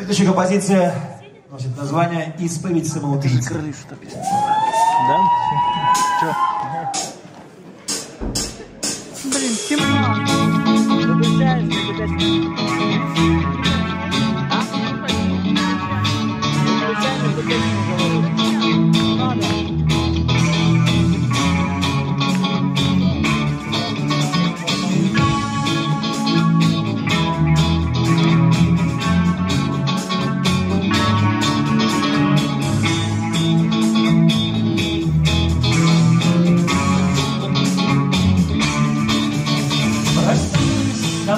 Следующая композиция носит название «Исповедь самоубийцы». Песня. Да? Чё? Блин, темно. Выключаешь, выключаешь. А? Выключаешь, выключаешь.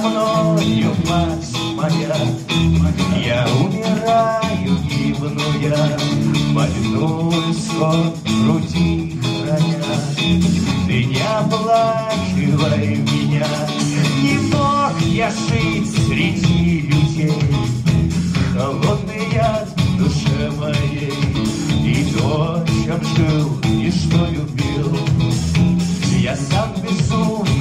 Мною, мать моя, Я умираю, гибну я, Больной сон в груди храня. Ты не оплакивай меня, Не мог я жить среди людей, Холодный яд в душе моей, И то, чем жил, и что любил, я сам безумно